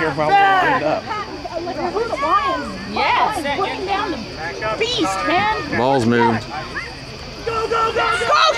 Here while we up. Yes. Down the beast, man. Ball's moved. Go, go, go! Go,